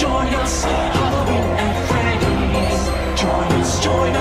join us, Halloween and Freddy's. Join us, join us.